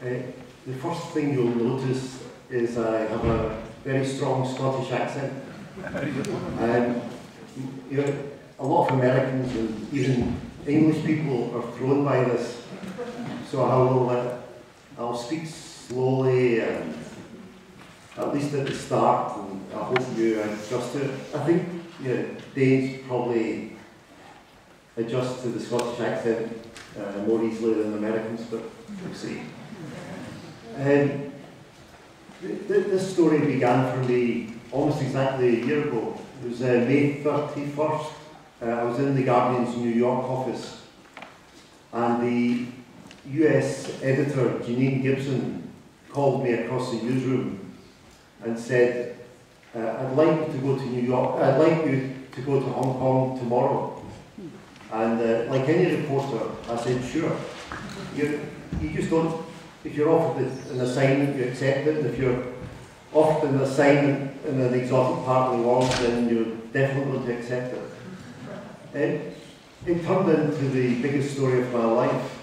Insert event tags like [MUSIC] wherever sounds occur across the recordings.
Uh, the first thing you'll notice is I have a very strong Scottish accent. [LAUGHS] Um, you know, a lot of Americans and even English people are thrown by this. So I will, uh, I'll speak slowly and at least at the start, and I hope you adjust to it. I think you know, Danes probably adjust to the Scottish accent uh, more easily than Americans, but we'll see. Um, th th this story began for me almost exactly a year ago. It was uh, May 31st. Uh, I was in the Guardian's New York office, and the US editor, Janine Gibson, called me across the newsroom and said, uh, I'd like you to go to New York, I'd like you to go to Hong Kong tomorrow. And uh, like any reporter, I said, sure. You, you just don't, if you're offered an assignment, you accept it. If you're offered an assignment in an exotic part of the world, then you're definitely going to accept it. It, it turned into the biggest story of my life.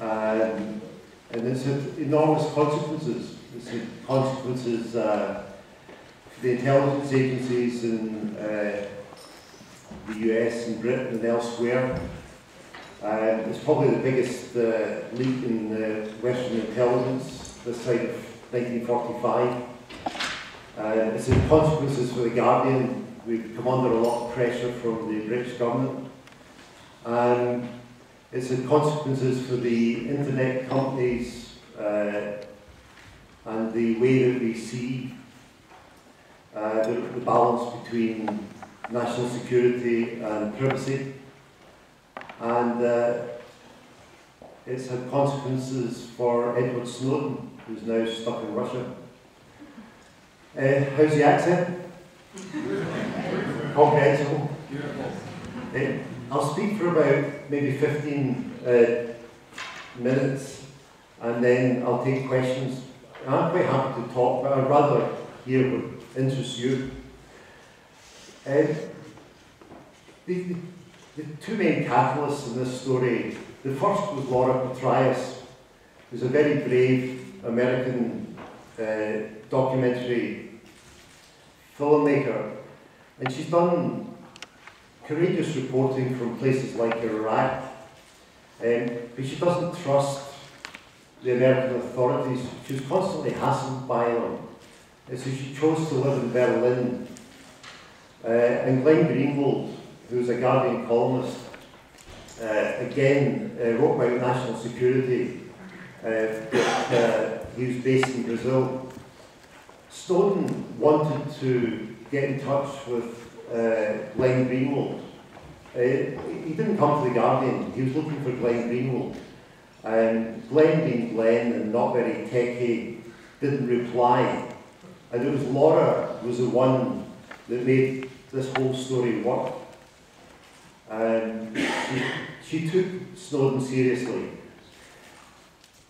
Um, and it's had enormous consequences. It's had consequences uh, for the intelligence agencies and uh, the US and Britain and elsewhere. Um, it's probably the biggest uh, leak in uh, Western intelligence this side of 1945. Uh, it's had consequences for the Guardian. We've come under a lot of pressure from the British government. Um, it's consequences for the internet companies uh, and the way that we see uh, the, the balance between national security and privacy. And uh, it's had consequences for Edward Snowden, who's now stuck in Russia. Uh, how's the accent? [LAUGHS] Comprehensible. Uh, I'll speak for about maybe 15 uh, minutes and then I'll take questions. I'm quite happy to talk, but I'd rather hear what interests you. Uh, the, the two main catalysts in this story, the first was Laura Poitras, who's a very brave American uh, documentary filmmaker, and she's done courageous reporting from places like Iraq, um, but she doesn't trust the American authorities. She was constantly hassled by them. And so she chose to live in Berlin. Uh, and Glenn Greenwald, who's a Guardian columnist, uh, again uh, wrote about national security. Uh, but, uh, he was based in Brazil. Snowden wanted to get in touch with uh, Glenn Greenwald. He didn't come to the Guardian, he was looking for Glenn Greenwald. And Glenn being Glenn and not very techy, didn't reply. And it was Laura who was the one that made this whole story work. And she, she took Snowden seriously.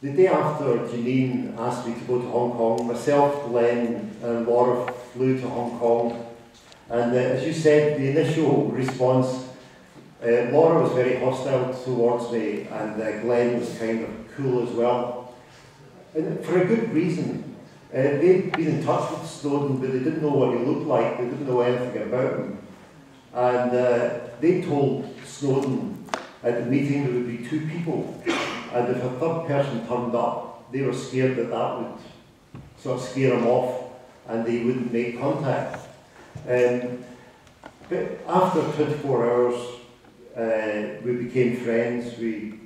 The day after Janine asked me to go to Hong Kong, myself, Glenn and Laura flew to Hong Kong. And uh, as you said, the initial response, uh, Laura was very hostile towards me and uh, Glenn was kind of cool as well. And for a good reason. Uh, they'd been in touch with Snowden, but they didn't know what he looked like. They didn't know anything about him. And uh, they told Snowden at the meeting there would be two people. And if a third person turned up, they were scared that that would sort of scare them off and they wouldn't make contact. Um, but after 24 hours, uh, we became friends. We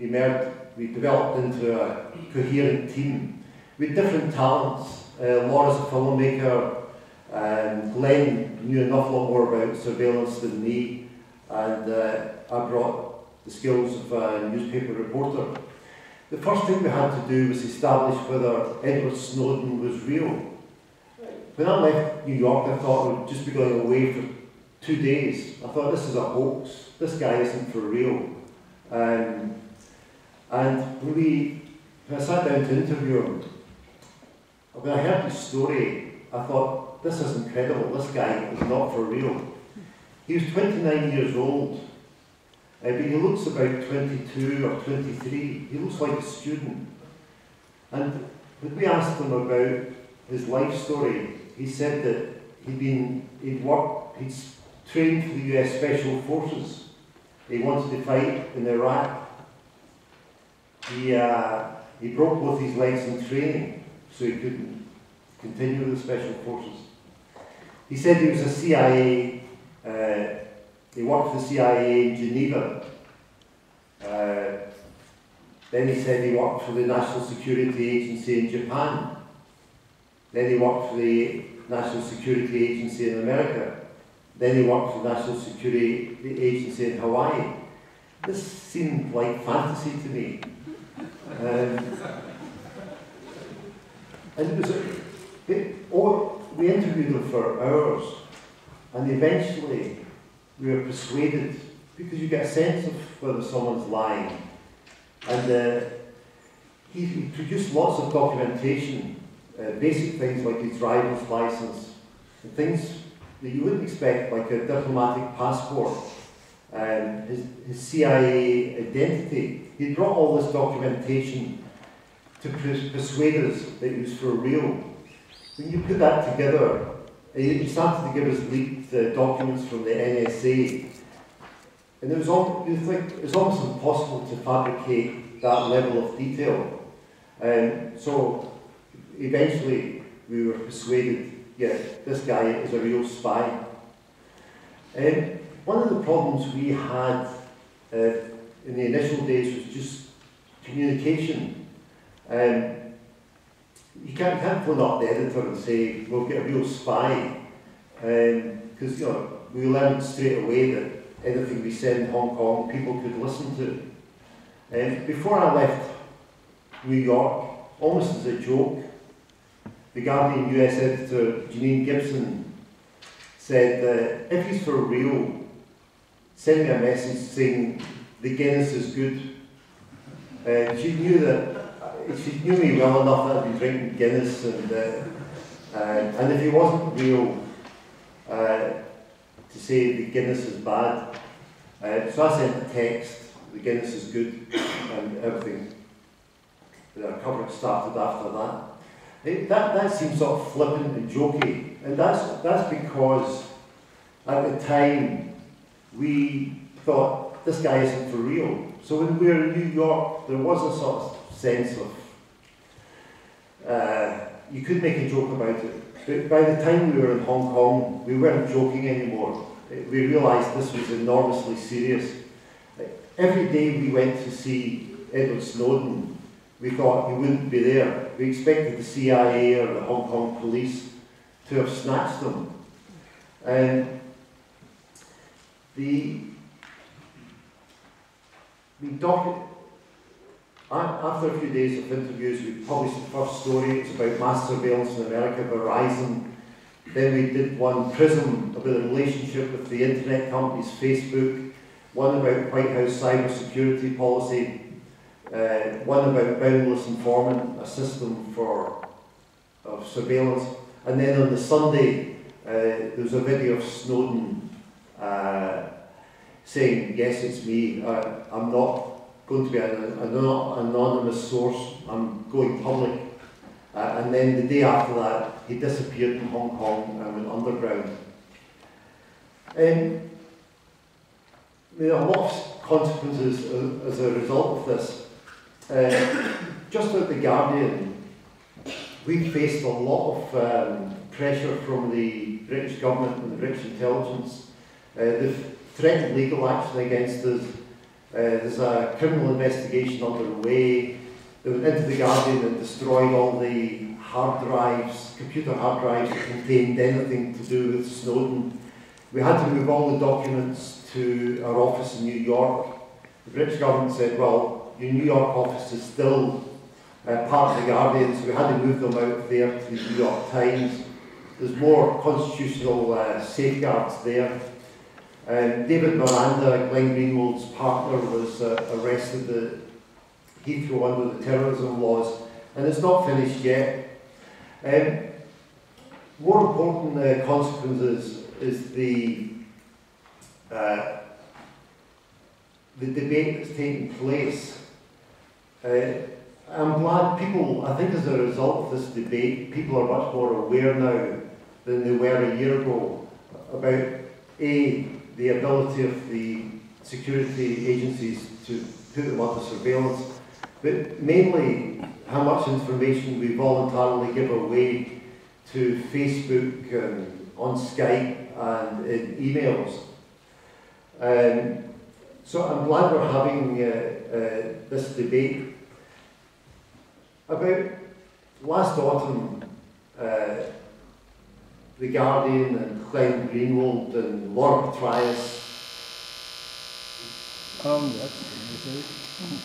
emerged, we developed into a coherent team with different talents. Uh, Laura's a filmmaker, and Glenn knew an awful lot more about surveillance than me, and uh, I brought the skills of a newspaper reporter. The first thing we had to do was establish whether Edward Snowden was real. When I left New York, I thought I would just be going away for two days. I thought this is a hoax. This guy isn't for real. Um, and when, we, when I sat down to interview him, when I heard his story, I thought, this is incredible. This guy is not for real. He was 29 years old, uh, but he looks about 22 or 23. He looks like a student. And when we asked him about his life story, he said that he'd been, he'd worked, he'd trained for the US Special Forces. He wanted to fight in Iraq. He, uh, he broke both his legs in training, so he couldn't continue with the Special Forces. He said he was a CIA, uh, he worked for the CIA in Geneva. Uh, then he said he worked for the National Security Agency in Japan. Then he worked for the National Security Agency in America. Then he worked for the National Security Agency in Hawaii. This seemed like fantasy to me. Um, and it was, a, it, we interviewed him for hours, and eventually we were persuaded, because you get a sense of whether someone's lying. And uh, he, he produced lots of documentation uh, basic things like his driver's license, and things that you wouldn't expect, like a diplomatic passport, um, his, his CIA identity. He brought all this documentation to persuade us that he was for real. When you put that together, he started to give us leaked uh, documents from the NSA, and it was, all, you think, it was almost impossible to fabricate that level of detail. Um, so eventually we were persuaded, yeah, this guy is a real spy. Um, one of the problems we had uh, in the initial days was just communication. Um, you can't, can't phone up the editor and say, we'll get a real spy, because um, you know, we learned straight away that anything we said in Hong Kong, people could listen to. Um, before I left New York, almost as a joke, the Guardian US editor Janine Gibson said that if he's for real, send me a message saying the Guinness is good. Uh, she knew that, she knew me well enough that I'd be drinking Guinness and, uh, uh, and if he wasn't real, uh, to say the Guinness is bad. Uh, so I sent a text, the Guinness is good, and everything. The coverage started after that. It, that, that seems sort of flippant and jokey, and that's, that's because at the time we thought this guy isn't for real. So when we were in New York, there was a sort of sense of uh, you could make a joke about it. But by the time we were in Hong Kong, we weren't joking anymore. We realised this was enormously serious. Every day we went to see Edward Snowden, we thought he wouldn't be there. We expected the CIA or the Hong Kong police to have snatched him. And the, the doc, after a few days of interviews, we published the first story. It's about mass surveillance in America, Verizon. Then we did one Prism about the relationship with the internet companies, Facebook. One about White House cyber security policy uh, one about boundless informant, a system for of surveillance. And then on the Sunday, uh, there was a video of Snowden uh, saying, yes, it's me, uh, I'm not going to be an, an anonymous source, I'm going public. Uh, and then the day after that, he disappeared in Hong Kong and went underground. Um, there are a lot of consequences as a result of this. Uh, just like The Guardian, we faced a lot of um, pressure from the British government and the British intelligence. Uh, they've threatened legal action against us. Uh, there's a criminal investigation underway. They went into The Guardian and destroyed all the hard drives, computer hard drives that contained anything to do with Snowden. We had to move all the documents to our office in New York. The British government said, well, your New York office is still uh, part of the Guardian, so we had to move them out there to the New York Times. There's more constitutional uh, safeguards there. Um, David Miranda, Glenn Greenwald's partner, was uh, arrested at Heathrow under the terrorism laws, and it's not finished yet. Um, more important uh, consequences is the uh, the debate that's taking place uh, I'm glad people, I think as a result of this debate, people are much more aware now than they were a year ago about A, the ability of the security agencies to put them under surveillance, but mainly how much information we voluntarily give away to Facebook and on Skype and in emails. Um, so I'm glad we're having uh, uh, this debate. About last autumn, uh, The Guardian and Glenn Greenwald and Laura Poitras Um, that's Um,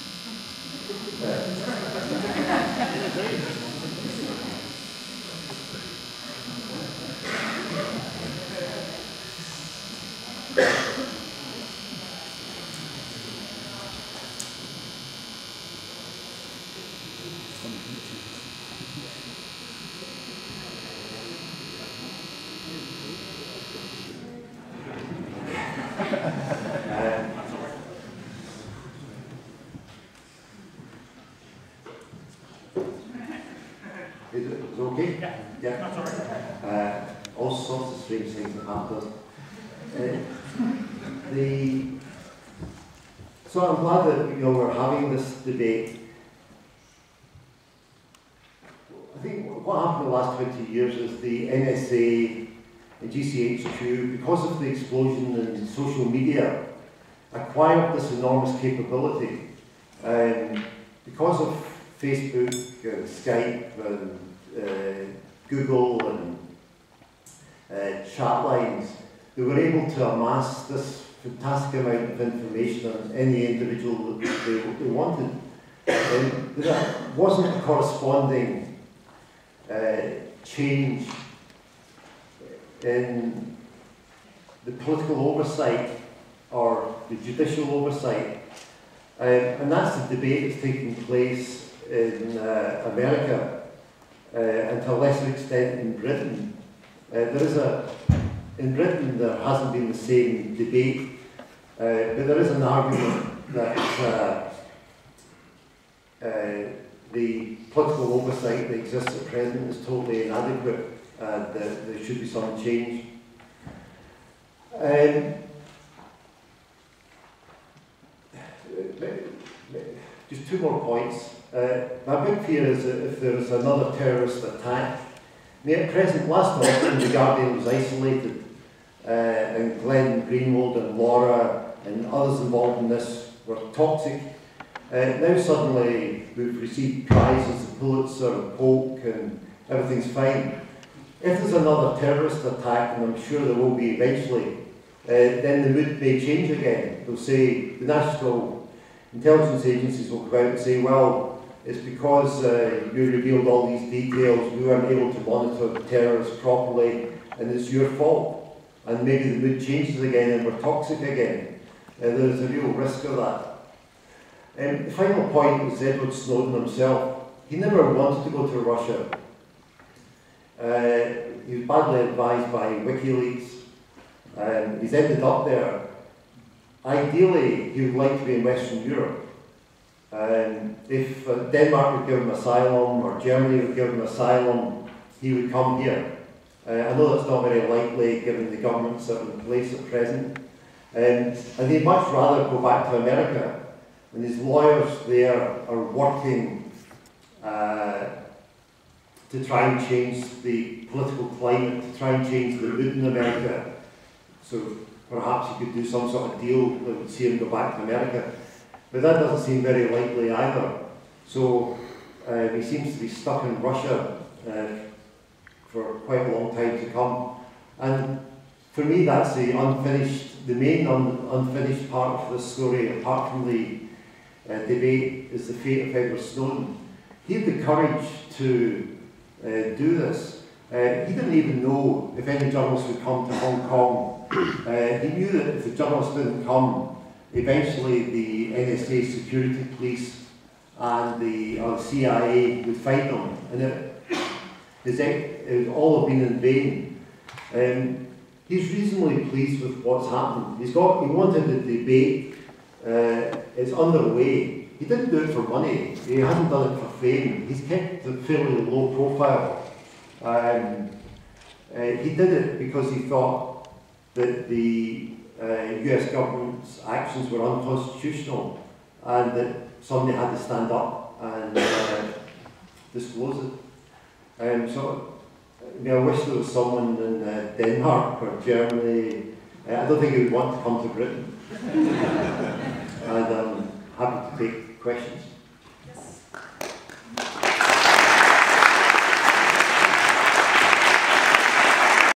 [LAUGHS] Is it, is it okay? Yeah. Yeah. That's all right. Uh, all sorts of strange things have happened. Uh, the, so I'm glad that you know we're having this debate. I think what happened in the last 20 years is the NSA and GCHQ, because of the explosion in social media, acquired this enormous capability. Um, because of Facebook and Skype and Google and uh, chat lines, they were able to amass this fantastic amount of information on any individual that they, they wanted. There wasn't a corresponding uh, change in the political oversight or the judicial oversight. Um, and that's the debate that's taking place in uh, America uh, and to a lesser extent in Britain. Uh, there is a, in Britain there hasn't been the same debate, uh, but there is an argument that uh, uh, the political oversight that exists at present is totally inadequate and uh, there should be some change. Um, just two more points. Uh, my big fear is that if there is another terrorist attack, at present, last autumn, The Guardian was isolated, uh, and Glenn Greenwald and Laura and others involved in this were toxic. Uh, now suddenly we've received prizes, the Pulitzer and Polk, and everything's fine. If there's another terrorist attack, and I'm sure there will be eventually, uh, then the mood may change again. They'll say, the national intelligence agencies will come out and say, well, it's because uh, you revealed all these details, we weren't able to monitor the terrorists properly, and it's your fault. And maybe the mood changes again and we're toxic again. Uh, there's a real risk of that. Um, the final point was Edward Snowden himself. He never wanted to go to Russia. Uh, he was badly advised by WikiLeaks. Um, he's ended up there. Ideally, he would like to be in Western Europe. Um, if uh, Denmark would give him asylum or Germany would give him asylum, he would come here. Uh, I know that's not very likely given the governments that are in place at present. Um, and he'd much rather go back to America. And his lawyers there are working uh, to try and change the political climate, to try and change the mood in America. So perhaps he could do some sort of deal that would see him go back to America. But that doesn't seem very likely either. So uh, he seems to be stuck in Russia uh, for quite a long time to come. And for me, that's the unfinished, the main un unfinished part of this story, apart from the uh, debate, is the fate of Edward Snowden. He had the courage to uh, do this. Uh, he didn't even know if any journalists would come to Hong Kong. Uh, he knew that if the journalists didn't come, eventually the NSA security police and the, or the CIA would find them. And it, it, all have been in vain. Um, he's reasonably pleased with what's happened. He's got, he wanted the debate, uh, it's underway. he didn't do it for money. He hasn't done it for fame. He's kept a fairly low profile. Um, uh, he did it because he thought that the uh, US government's actions were unconstitutional and that somebody had to stand up and uh, disclose it. Um, so I, mean, I wish there was someone in uh, Denmark or Germany. Uh, I don't think he would want to come to Britain. [LAUGHS] and I'm happy to take questions.